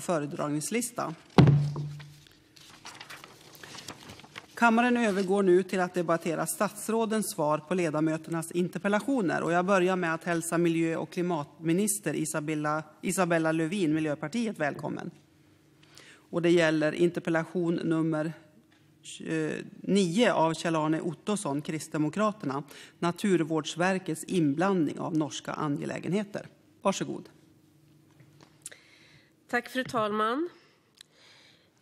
på föredragningslistan. Kammaren övergår nu till att debattera statsrådens svar på ledamöternas interpellationer. Och jag börjar med att hälsa miljö och klimatminister Isabella, Isabella Lövin, Miljöpartiet, välkommen. Och det gäller interpellation nummer eh, 9 av Kjell-Arne Ottosson, Kristdemokraterna, Naturvårdsverkets inblandning av norska angelägenheter. Varsågod.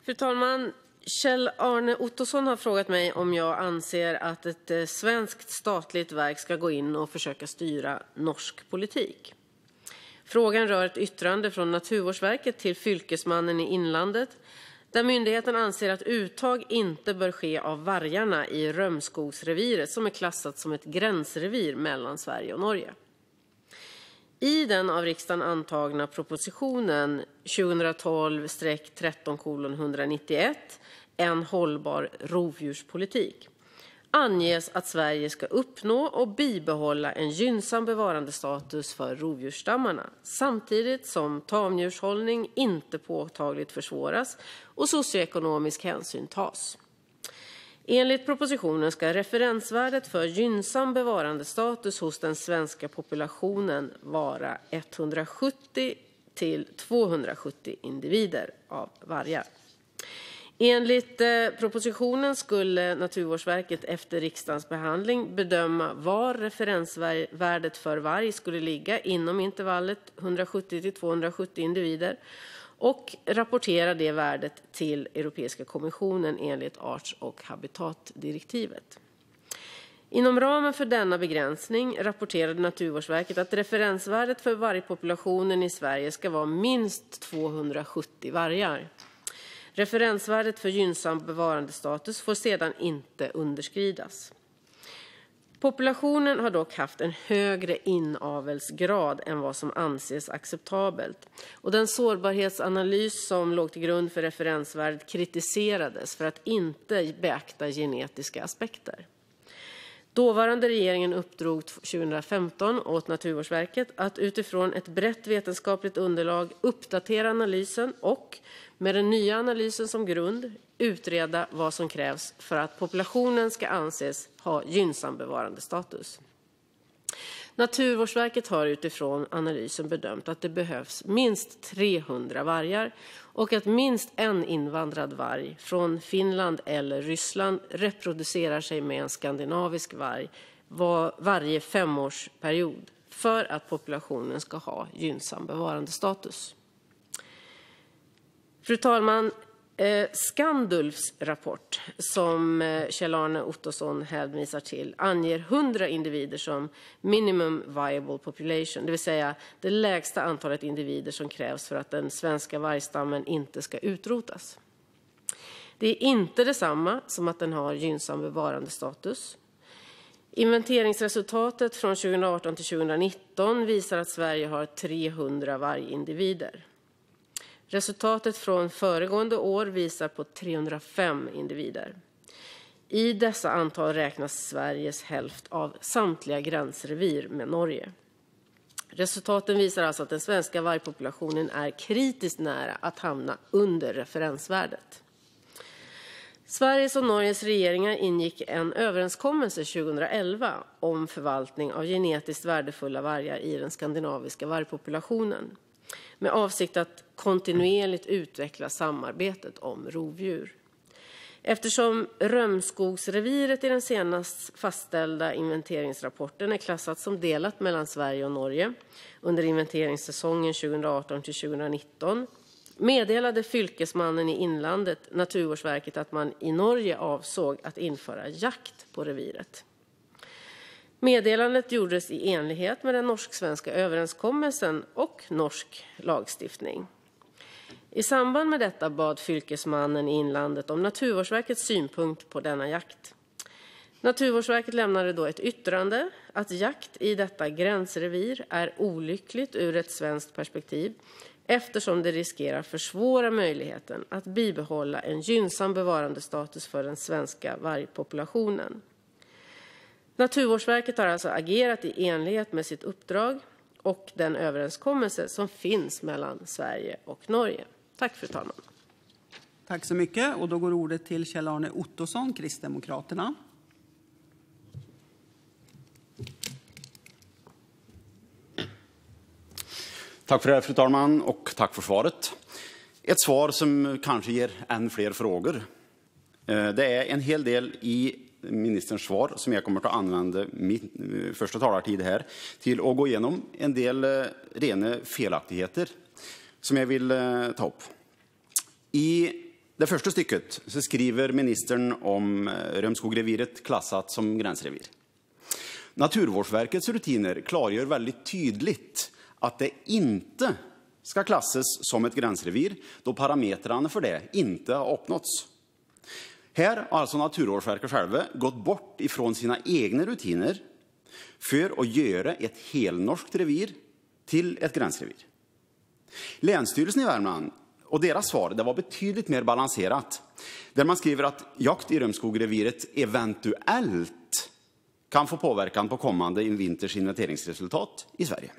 Fru talman. Kjell-Arne Ottosson har frågat mig om jag anser att ett eh, svenskt statligt verk ska gå in och försöka styra norsk politik. Frågan rör ett yttrande från Naturvårdsverket till fylkesmannen i inlandet där myndigheten anser att uttag inte bör ske av vargarna i Römskogsreviret som är klassat som ett gränsrevir mellan Sverige och Norge. I den av riksdagen antagna propositionen 2012-13:191 En hållbar rovdjurspolitik anges att Sverige ska uppnå och bibehålla en gynnsam bevarandestatus för rovdjursstammarna samtidigt som tamdjurshållning inte påtagligt försvåras och socioekonomisk hänsyn tas. Enligt propositionen ska referensvärdet för gynnsam bevarandestatus hos den svenska populationen vara 170 till 270 individer av vargar. Enligt eh, propositionen skulle Naturvårdsverket efter riksdagens behandling bedöma var referensvärdet för varg skulle ligga inom intervallet 170 till 270 individer och rapportera det värdet till Europeiska kommissionen enligt arts och habitatdirektivet. Inom ramen för denna begränsning rapporterade Naturvårdsverket att referensvärdet för vargpopulationen i Sverige ska vara minst 270 vargar. Referensvärdet för gynnsam bevarandestatus får sedan inte underskridas. Populationen har dock haft en högre inavelsgrad än vad som anses acceptabelt och den sårbarhetsanalys som låg till grund för referensvärdet kritiserades för att inte beakta genetiska aspekter. Dåvarande regeringen uppdrog 2015 åt Naturvårdsverket att utifrån ett brett vetenskapligt underlag uppdatera analysen och med den nya analysen som grund utreda vad som krävs för att populationen ska anses ha gynnsam bevarandestatus. Naturvårdsverket har utifrån analysen bedömt att det behövs minst 300 vargar och att minst en invandrad varg från Finland eller Ryssland reproducerar sig med en skandinavisk varg var varje femårsperiod för att populationen ska ha gynnsam bevarandestatus. Fru talman! Eh, Skandulfs rapport, som eh, Kjell-Arne Ottosson hänvisar till, anger 100 individer som minimum viable population, det vill säga det lägsta antalet individer som krävs för att den svenska vargstammen inte ska utrotas. Det är inte detsamma som att den har gynnsam bevarandestatus. Inventeringsresultatet från 2018 till 2019 visar att Sverige har 300 vargindivider. Resultatet från föregående år visar på 305 individer. I dessa antal räknas Sveriges hälft av samtliga gränsrevir med Norge. Resultaten visar alltså att den svenska vargpopulationen är kritiskt nära att hamna under referensvärdet. Sveriges och Norges regeringar ingick en överenskommelse 2011 om förvaltning av genetiskt värdefulla vargar i den skandinaviska vargpopulationen med avsikt att kontinuerligt utveckla samarbetet om rovdjur. Eftersom Römskogsreviret i den senast fastställda inventeringsrapporten är klassat som delat mellan Sverige och Norge under inventeringssäsongen 2018-2019 meddelade fylkesmannen i inlandet Naturvårdsverket att man i Norge avsåg att införa jakt på reviret. Meddelandet gjordes i enlighet med den norsk-svenska överenskommelsen och norsk lagstiftning. I samband med detta bad fylkesmannen i inlandet om Naturvårdsverkets synpunkt på denna jakt. Naturvårdsverket lämnade då ett yttrande att jakt i detta gränsrevir är olyckligt ur ett svenskt perspektiv eftersom det riskerar försvåra möjligheten att bibehålla en gynnsam bevarandestatus för den svenska vargpopulationen. Naturvårdsverket har alltså agerat i enlighet med sitt uppdrag och den överenskommelse som finns mellan Sverige och Norge. Tack, fru talman. Tack så mycket. Och då går ordet till Kjell-Arne Ottosson, Kristdemokraterna. Tack för det, fru talman, och tack för svaret. Ett svar som kanske ger än fler frågor. Eh, det är en hel del i ministerns svar som jag kommer att använda min eh, första talartid här till att gå igenom en del eh, rena felaktigheter som jag vill eh, ta upp. I det första stycket så skriver ministern om Römskogreviret klassat som gränsrevir. Naturvårdsverkets rutiner klargör väldigt tydligt att det inte ska klassas som ett gränsrevir då parametrarna för det inte har uppnåtts. Här har alltså Naturvårdsverket själva gått bort från sina egna rutiner för att göra ett helnorskt revir till ett gränsrevir. Länsstyrelsen i Värmland och deras svar det var betydligt mer balanserat. Där man skriver att jakt i Römskogreviret eventuellt kan få påverkan på kommande vinters inventeringsresultat i Sverige.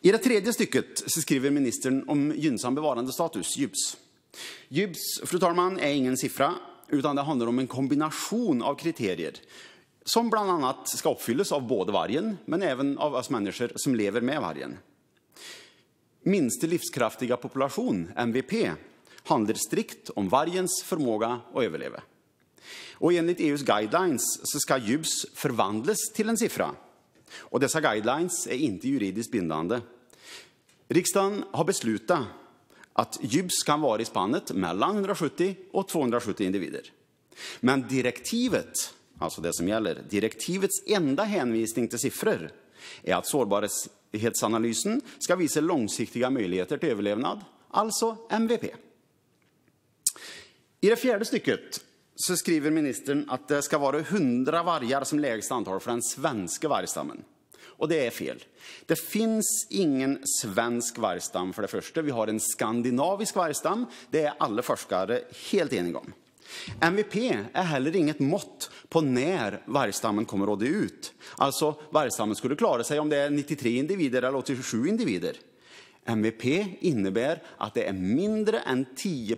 I det tredje stycket så skriver ministern om gynnsam bevarandestatus, GYBS. GYBS, fru talman, är ingen siffra, utan det handlar om en kombination av kriterier som bland annat ska uppfyllas av både vargen, men även av oss människor som lever med vargen. Minsta livskraftiga population, MVP, handlar strikt om vargens förmåga att överleva. Och enligt EUs guidelines så ska GYBS förvandlas till en siffra och dessa guidelines är inte juridiskt bindande. Riksdagen har beslutat att GYBS kan vara i spannet mellan 170 och 270 individer. Men direktivet, alltså det som gäller, direktivets enda hänvisning till siffror är att sårbarhetsanalysen ska visa långsiktiga möjligheter till överlevnad, alltså MVP. I det fjärde stycket så skriver ministern att det ska vara 100 vargar som lägsta antal för den svenska vargstammen. Och det är fel. Det finns ingen svensk vargstam för det första. Vi har en skandinavisk vargstam. Det är alla forskare helt eniga om. MVP är heller inget mått på när vargstammen kommer att dö ut. Alltså, vargstammen skulle klara sig om det är 93 individer eller 87 individer. MVP innebär att det är mindre än 10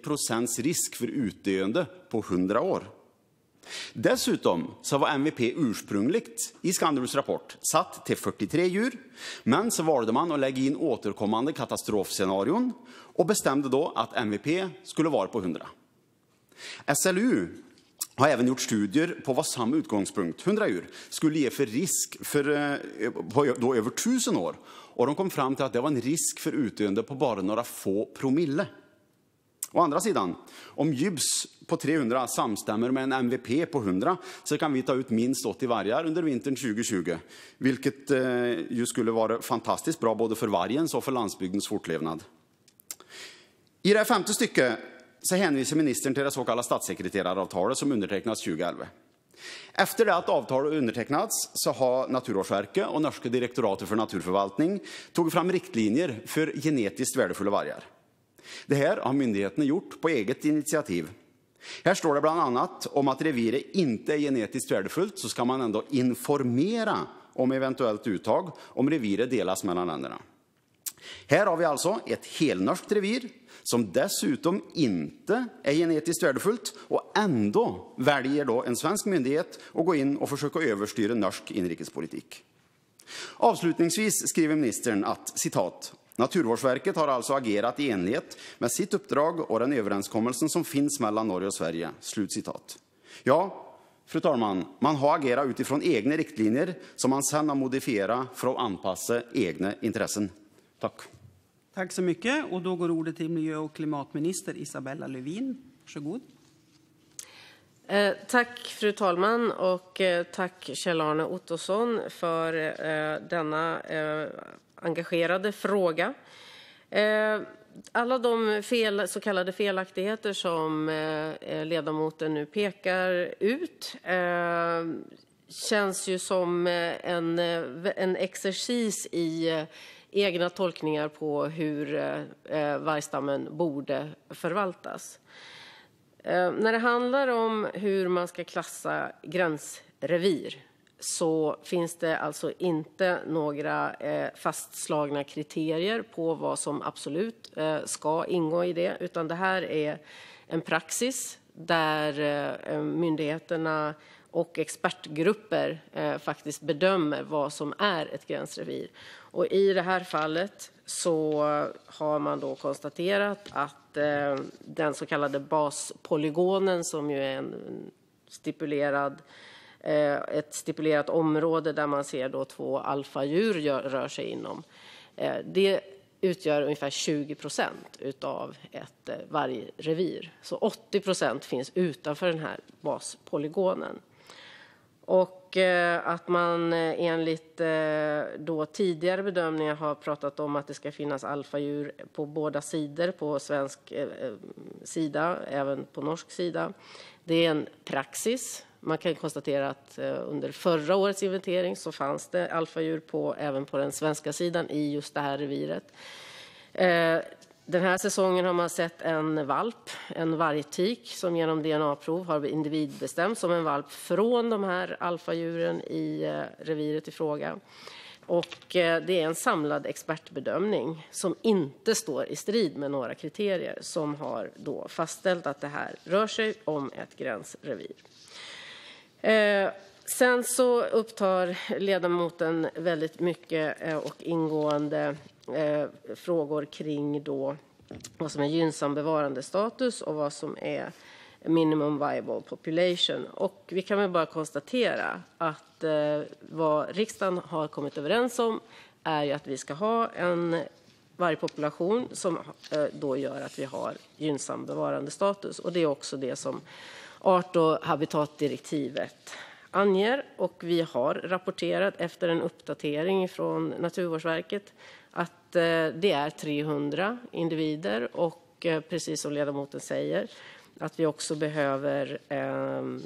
risk för utdöende på 100 år. Dessutom så var MVP ursprungligt i Skandulvs rapport satt till 43 djur, men så valde man att lägga in återkommande katastrofscenarion och bestämde då att MVP skulle vara på 100. SLU har även gjort studier på vad samma utgångspunkt, 100 djur, skulle ge för risk för eh, på då över 1000 år. Och de kom fram till att det var en risk för utdöende på bara några få promille. Å andra sidan, om GYBS på 300 samstämmer med en MVP på 100 så kan vi ta ut minst 80 vargar under vintern 2020, vilket eh, ju skulle vara fantastiskt bra både för vargens och för landsbygdens fortlevnad. I det femte stycket så hänvisar ministern till det så kallade statssekreteraravtalet som undertecknades 2011. Efter det att avtalet undertecknats så har Naturvårdsverket och Norska direktoratet för naturförvaltning tagit fram riktlinjer för genetiskt värdefulla vargar. Det här har myndigheterna gjort på eget initiativ. Här står det bland annat om att reviret inte är genetiskt värdefullt så ska man ändå informera om eventuellt uttag om reviret delas mellan länderna. Här har vi alltså ett helnorskt revir som dessutom inte är genetiskt värdefullt och ändå väljer då en svensk myndighet att gå in och försöka överstyra norsk inrikespolitik. Avslutningsvis skriver ministern att citat Naturvårdsverket har alltså agerat i enlighet med sitt uppdrag och den överenskommelsen som finns mellan Norge och Sverige. Slutcitat. Ja, fru talman, man har agerat utifrån egna riktlinjer som man sedan har modifierat för att anpassa egna intressen. Tack. Tack så mycket. Och då går ordet till miljö och klimatminister Isabella Lövin. Varsågod. Eh, tack, fru talman, och eh, tack Kjell-Arne Ottosson för eh, denna engagerade fråga. Eh, alla de fel, så kallade felaktigheter som eh, eh, ledamoten nu pekar ut känns ju som en, en exercis i egna tolkningar på hur vargstammen borde förvaltas. När det handlar om hur man ska klassa gränsrevir så finns det alltså inte några eh, fastslagna kriterier på vad som absolut eh, ska ingå i det, utan det här är en praxis där eh, myndigheterna och expertgrupper eh, faktiskt bedömer vad som är ett gränsrevir. Och I det här fallet så har man då konstaterat att eh, den så kallade baspolygonen, som ju är en stipulerad eh, Eh, ett stipulerat område där man ser då två alfadjur gör, rör sig inom. Eh, det utgör ungefär 20 procent av ett eh, vargrevir. Så 80 procent finns utanför den här baspolygonen. Och eh, att man eh, enligt eh, då tidigare bedömningar har pratat om att det ska finnas alfadjur på båda sidor, på svensk eh, sida, även på norsk sida. Det är en praxis. Man kan konstatera att eh, under förra årets inventering så fanns det alfadjur på, även på den svenska sidan i just det här reviret. Eh, den här säsongen har man sett en valp, en vargtik, som genom DNA-prov har individbestämts som en valp från de här alfadjuren i eh, reviret i fråga. Och det är en samlad expertbedömning som inte står i strid med några kriterier som har då fastställt att det här rör sig om ett gränsrevir. Eh, sen så upptar ledamoten väldigt mycket eh, och ingående eh, frågor kring då vad som är gynnsam bevarandestatus och vad som är minimum viable population. Och vi kan väl bara konstatera att vad riksdagen har kommit överens om är att vi ska ha en vargpopulation som då gör att vi har gynnsam bevarandestatus. Och det är också det som art och habitatdirektivet anger. Och vi har rapporterat efter en uppdatering från Naturvårdsverket att eh, det är 300 individer och eh, precis som ledamoten säger att vi också behöver ehm,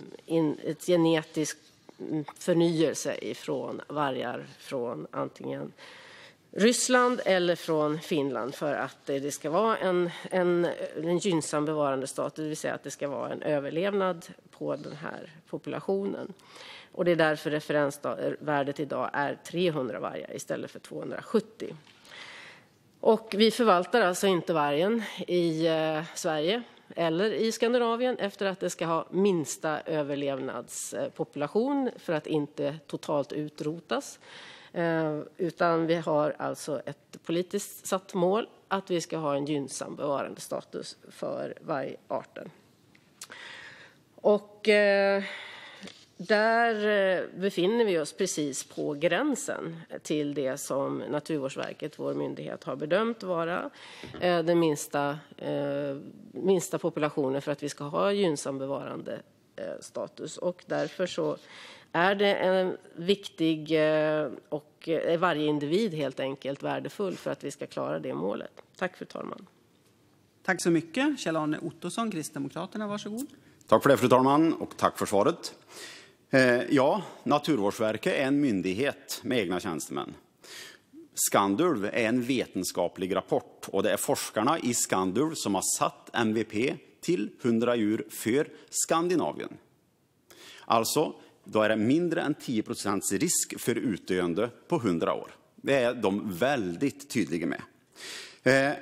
ett genetisk mm, förnyelse från vargar från antingen Ryssland eller från Finland för att eh, det ska vara en, en, en gynnsam bevarandestatus, det vill säga att det ska vara en överlevnad på den här populationen. Och det är därför referensvärdet idag är 300 vargar istället för 270. Och vi förvaltar alltså inte vargen i eh, Sverige eller i Skandinavien efter att det ska ha minsta överlevnadspopulation för att inte totalt utrotas. Eh, utan vi har alltså ett politiskt satt mål att vi ska ha en gynnsam bevarandestatus för vargarten. Och eh, där eh, befinner vi oss precis på gränsen till det som Naturvårdsverket, vår myndighet, har bedömt vara den minsta, minsta populationen för att vi ska ha gynnsam bevarandestatus. Och därför så är det en viktig och varje individ helt enkelt värdefull för att vi ska klara det målet. Tack fru talman. Tack så mycket. Kjell-Arne Ottosson, Kristdemokraterna, varsågod. Tack för det fru talman och tack för svaret. Eh, ja, Naturvårdsverket är en myndighet med egna tjänstemän. Skandulv är en vetenskaplig rapport och det är forskarna i Skandulv som har satt MVP till 100 djur för Skandinavien. Alltså, då är det mindre än 10 procents risk för utdöende på 100 år. Det är de väldigt tydliga med. Eh,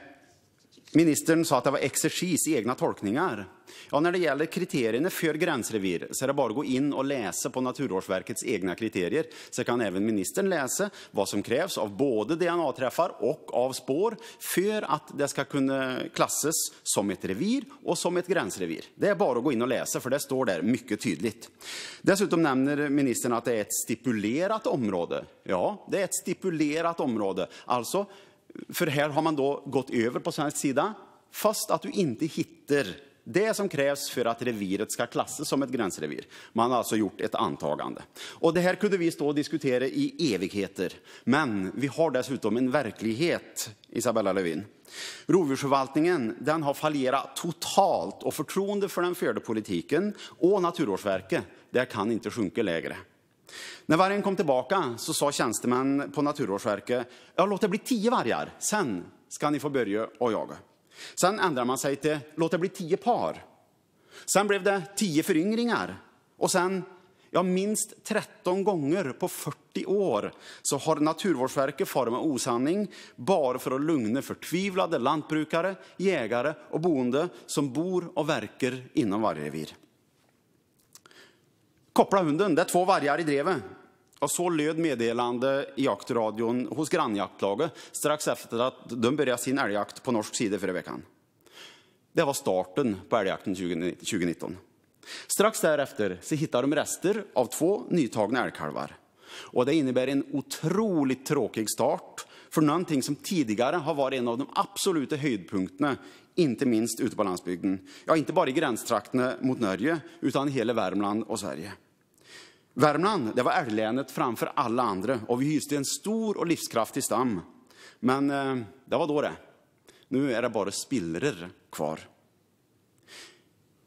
Ministern sa att det var exercis, i egna tolkningar. Ja, när det gäller kriterierna för gränsrevir så är det bara att gå in och läsa på Naturvårdsverkets egna kriterier. Så kan även ministern läsa vad som krävs av både DNA-träffar och av spår för att det ska kunna klassas som ett revir och som ett gränsrevir. Det är bara att gå in och läsa för det står där mycket tydligt. Dessutom nämner ministern att det är ett stipulerat område. Ja, det är ett stipulerat område. Alltså, för här har man då gått över på svensk sida fast att du inte hittar det som krävs för att reviret ska klassas som ett gränsrevir. Man har alltså gjort ett antagande. Och det här kunde vi stå och diskutera i evigheter. Men vi har dessutom en verklighet, Isabella Lövin. Rovdjursförvaltningen den har fallerat totalt och förtroende för den förda politiken och Naturvårdsverket det kan inte sjunka lägre. När vargen kom tillbaka så sa tjänstemän på Naturvårdsverket ja, låt det bli tio vargar, sen ska ni få börja och jaga. Sen ändrade man sig till låt det bli tio par. Sen blev det tio föryngringar och sen Ja, minst 13 gånger på 40 år så har Naturvårdsverket farit med osanning bara för att lugna förtvivlade lantbrukare, jägare och boende som bor och verkar inom vargrevir. Koppla hunden, det är två vargar i drevet. Och så löd meddelande i jaktradion hos grannjaktlaget strax efter att de började sin älgjakt på norsk sida förra veckan. Det var starten på älgjakten 2019. Strax därefter så hittade de rester av två nytagna älgkalvar. Och det innebär en otroligt tråkig start för någonting som tidigare har varit en av de absoluta höjdpunkterna, inte minst ute på landsbygden. Ja, inte bara i gränstrakterna mot Norge, utan i hela Värmland och Sverige. Värmland det var älglänet framför alla andra och vi hyste en stor och livskraftig stam. Men eh, det var då det. Nu är det bara spillror kvar.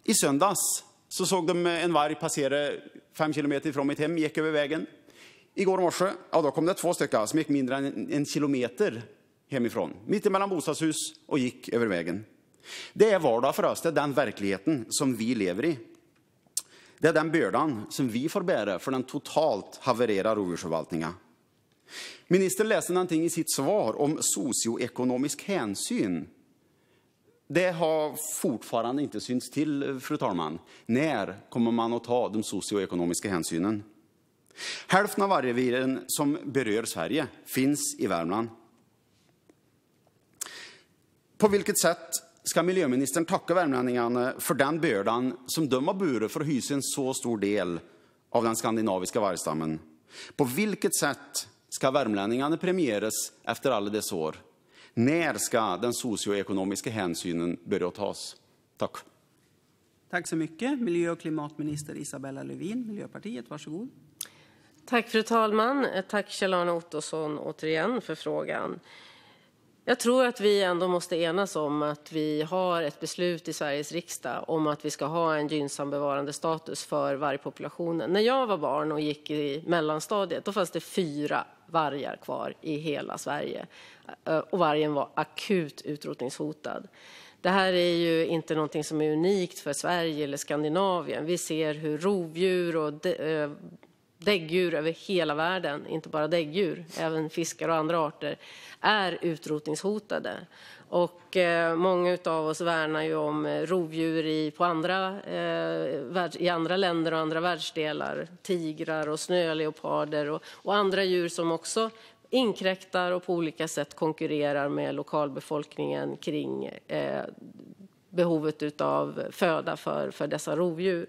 I söndags så såg de eh, en varg passera fem kilometer från mitt hem, gick över vägen. Igår morse, ja, då kom det två stycken som gick mindre än en kilometer hemifrån, mitt emellan bostadshus och gick över vägen. Det är vardag för oss, det är den verkligheten som vi lever i. Det är den bördan som vi får bära för den totalt havererade rovdjursförvaltningen. Ministern läste någonting i sitt svar om socioekonomisk hänsyn. Det har fortfarande inte synts till, fru talman. När kommer man att ta de socioekonomiska hänsynen? Hälften av vargreviren som berör Sverige finns i Värmland. På vilket sätt ska miljöministern tacka värmlänningarna för den bördan som de har burit för att hysa en så stor del av den skandinaviska vargstammen? På vilket sätt ska värmlänningarna premieras efter alla dessa år? När ska den socioekonomiska hänsynen börja tas? Tack. Tack så mycket. Miljö och klimatminister Isabella Lövin, Miljöpartiet. Varsågod. Tack, fru talman. Tack, Kjell-Arne Ottosson, återigen för frågan. Jag tror att vi ändå måste enas om att vi har ett beslut i Sveriges riksdag om att vi ska ha en gynnsam bevarandestatus för vargpopulationen. När jag var barn och gick i mellanstadiet då fanns det fyra vargar kvar i hela Sverige eh, och vargen var akut utrotningshotad. Det här är ju inte någonting som är unikt för Sverige eller Skandinavien. Vi ser hur rovdjur och eh, däggdjur över hela världen, inte bara däggdjur, även fiskar och andra arter, är utrotningshotade. Och eh, många av oss värnar ju om eh, rovdjur i, på andra, eh, i andra länder och andra världsdelar. Tigrar och snöleoparder och, och andra djur som också inkräktar och på olika sätt konkurrerar med lokalbefolkningen kring eh, behovet av föda för, för dessa rovdjur.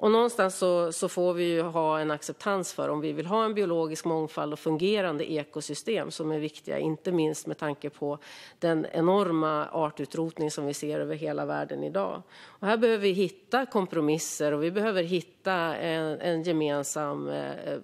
Och någonstans så, så, får vi ju ha en acceptans för om vi vill ha en biologisk mångfald och fungerande ekosystem som är viktiga, inte minst med tanke på den enorma artutrotning som vi ser över hela världen idag. Och här behöver vi hitta kompromisser och vi behöver hitta en, en gemensam eh, eh,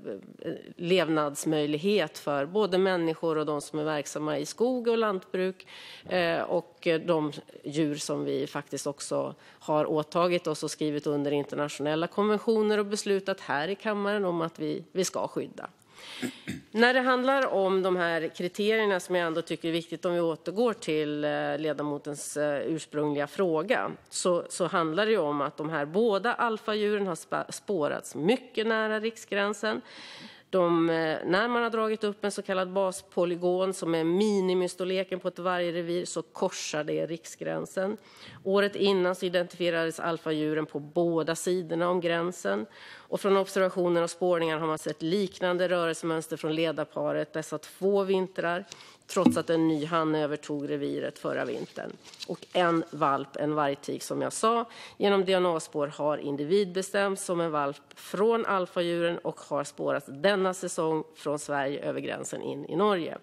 levnadsmöjlighet för både människor och de som är verksamma i skog och lantbruk eh, och de djur som vi faktiskt också har åtagit oss och skrivit under internationella konventioner och beslutat här i kammaren om att vi, vi ska skydda. När det handlar om de här kriterierna som jag ändå tycker är viktigt, om vi återgår till eh, ledamotens eh, ursprungliga fråga, så, så handlar det om att de här båda alfadjuren har spårats mycket nära riksgränsen. De, eh, när man har dragit upp en så kallad baspolygon som är minimistorleken på ett vargrevir så korsar det riksgränsen. Året innan så identifierades alfadjuren på båda sidorna om gränsen. Och från observationer och spårningar har man sett liknande rörelsemönster från ledarparet dessa två vintrar trots att en ny hanne övertog reviret förra vintern. Och en valp, en vargtik som jag sa, genom DNA-spår har individbestämts som en valp från alfadjuren och har spårats denna säsong från Sverige över gränsen in i Norge.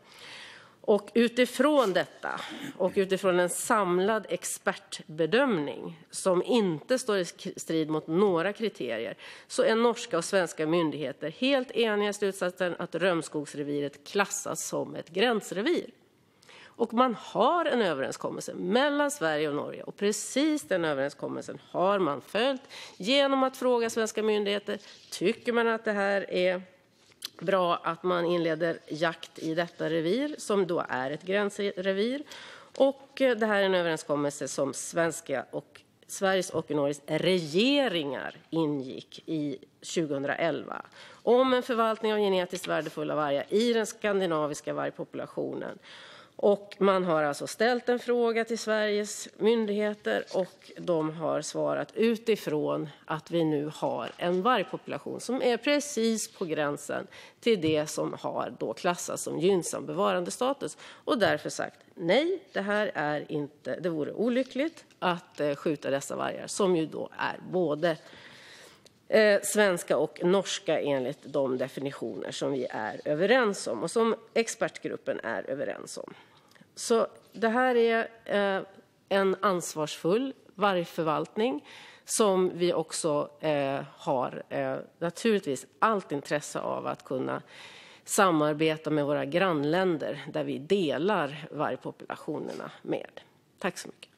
Och utifrån detta och utifrån en samlad expertbedömning som inte står i strid mot några kriterier så är norska och svenska myndigheter helt eniga i slutsatsen att Römskogsreviret klassas som ett gränsrevir. Och man har en överenskommelse mellan Sverige och Norge och precis den överenskommelsen har man följt genom att fråga svenska myndigheter. Tycker man att det här är bra att man inleder jakt i detta revir, som då är ett gränsrevir. Och eh, det här är en överenskommelse som svenska och Sveriges och Norges regeringar ingick i 2011 om en förvaltning av genetiskt värdefulla vargar i den skandinaviska vargpopulationen. Man har alltså ställt en fråga till Sveriges myndigheter och de har svarat utifrån att vi nu har en vargpopulation som är precis på gränsen till det som har då klassats som gynnsam bevarandestatus och därför sagt nej, det här är inte, det vore olyckligt att eh, skjuta dessa vargar som ju då är både eh, Eh, svenska och norska enligt de definitioner som vi är överens om och som expertgruppen är överens om. Så det här är eh, en ansvarsfull vargförvaltning som vi också eh, har naturligtvis allt intresse av att kunna samarbeta med våra grannländer där vi delar vargpopulationerna med. Tack så mycket.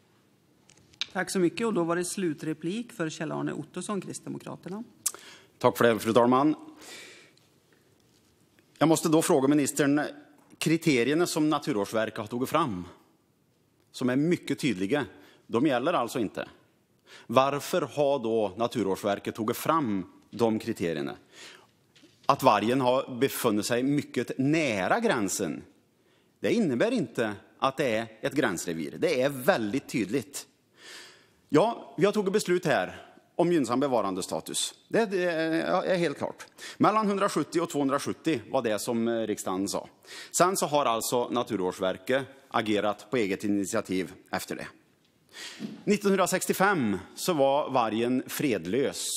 Tack så mycket. Och då var det slutreplik för Kjell-Arne Ottosson, Kristdemokraterna. Tack för det, fru talman. Jag måste då fråga ministern, kriterierna som Naturvårdsverket har tagit fram, som är mycket tydliga, de gäller alltså inte. Varför har då Naturvårdsverket tagit fram de kriterierna? Att vargen har befunnit sig mycket nära gränsen, det innebär inte att det är ett gränsrevir. Det är väldigt tydligt. Ja, vi har tagit beslut här om gynnsam bevarandestatus. Det är helt klart. Mellan 170 och 270 var det som eh, riksdagen sa. Sen så har alltså Naturvårdsverket agerat på eget initiativ efter det. 1965 så var vargen fredlös.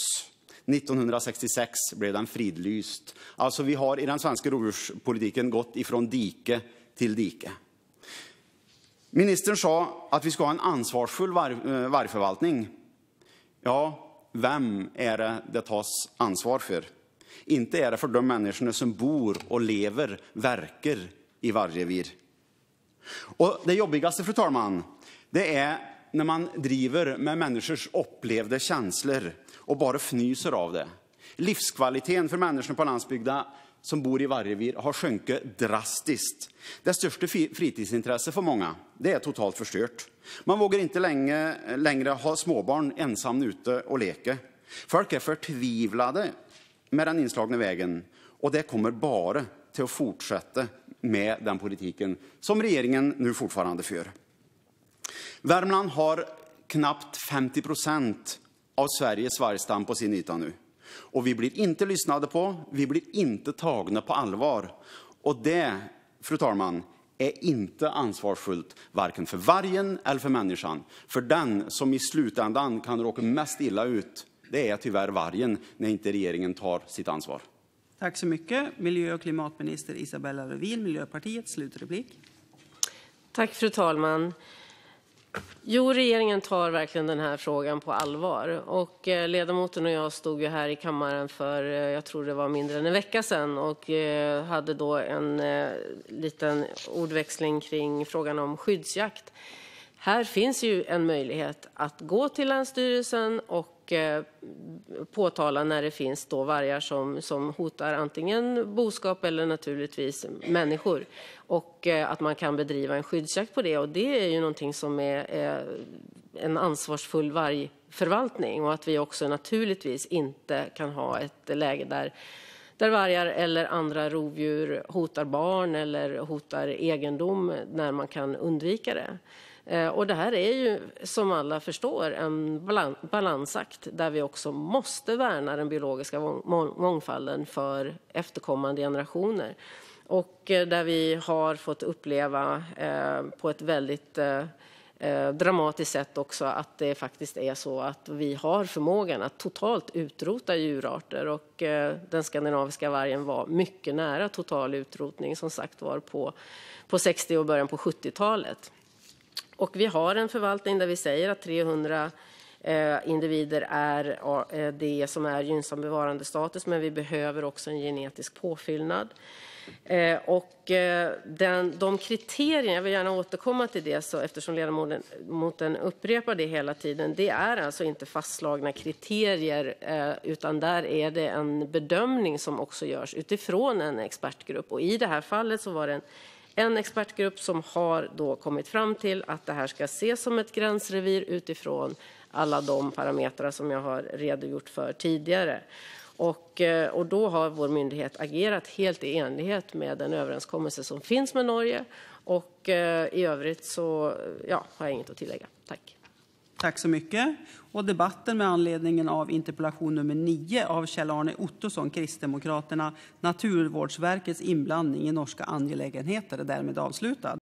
1966 blev den fridlyst. Alltså vi har i den svenska rovdjurspolitiken gått ifrån dike till dike. Ministern sa att vi ska ha en ansvarsfull varg, eh, vargförvaltning. Ja, vem är det det tas ansvar för? Inte är det för de människorna som bor och lever, verkar i vargrevir. Och det jobbigaste, fru talman, det är när man driver med människors upplevda känslor och bara fnyser av det. Livskvaliteten för människorna på landsbygden som bor i vargrevir har sjunkit drastiskt. Det största fritidsintresset för många det är totalt förstört. Man vågar inte länge, längre ha småbarn ensam ute och leka. Folk är förtvivlade med den inslagna vägen och det kommer bara till att fortsätta med den politiken som regeringen nu fortfarande för. Värmland har knappt 50 procent av Sveriges vargstam på sin yta nu. Och vi blir inte lyssnade på, vi blir inte tagna på allvar. Och det, fru talman, är inte ansvarsfullt, varken för vargen eller för människan. För den som i slutändan kan råka mest illa ut, det är tyvärr vargen när inte regeringen tar sitt ansvar. Tack så mycket. Miljö och klimatminister Isabella Lövin, Miljöpartiet, slutreplik. Tack fru talman. Jo, regeringen tar verkligen den här frågan på allvar. Och eh, ledamoten och jag stod ju här i kammaren för, eh, jag tror det var mindre än en vecka sedan och eh, hade då en liten ordväxling kring frågan om skyddsjakt. Här finns ju en möjlighet att gå till Länsstyrelsen och påtala när det finns då vargar som, som hotar antingen boskap eller naturligtvis människor och eh, att man kan bedriva en skyddsjakt på det. Och det är ju någonting som är eh, en ansvarsfull vargförvaltning och att vi också naturligtvis inte kan ha ett läge där där vargar eller andra rovdjur hotar barn eller hotar egendom när man kan undvika det. Eh, och det här är ju, som alla förstår, en balansakt där vi också måste värna den biologiska mångfalden för efterkommande generationer. Och eh, där vi har fått uppleva eh, på ett väldigt dramatiskt sätt också att det faktiskt är så att vi har förmågan att totalt utrota djurarter och den skandinaviska vargen var mycket nära total utrotning som sagt var på, på 60 och början på 70-talet. Och vi har en förvaltning där vi säger att 300 eh, individer är eh, det som är gynnsam bevarandestatus, men vi behöver också en genetisk påfyllnad. Eh, och den, de kriterierna, jag vill gärna återkomma till det så, eftersom ledamoten upprepar det hela tiden, det är alltså inte fastslagna kriterier utan där är det en bedömning som också görs utifrån en expertgrupp. Och i det här fallet så var det en en expertgrupp som har då kommit fram till att det här ska ses som ett gränsrevir utifrån alla de parametrar som jag har redogjort för tidigare. Och, eh, och då har vår myndighet agerat helt i enlighet med den överenskommelse som finns med Norge. Och eh, i övrigt så ja, har jag inget att tillägga. Tack. Tack så mycket. Och debatten med anledning av interpellation nummer 9 av Kjell-Arne Ottosson, Kristdemokraterna, Naturvårdsverkets inblandning i norska angelägenheter är därmed avslutad.